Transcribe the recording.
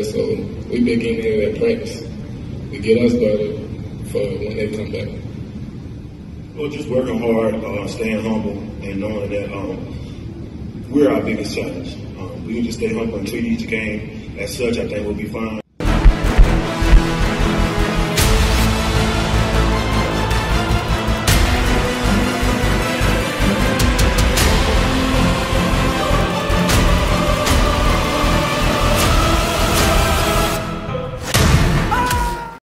So we begin getting that practice to get us better for when they come back. Well, just working hard, uh, staying humble, and knowing that um, we're our biggest challenge. Um, we can just stay humble and treat each game as such. I think we'll be fine.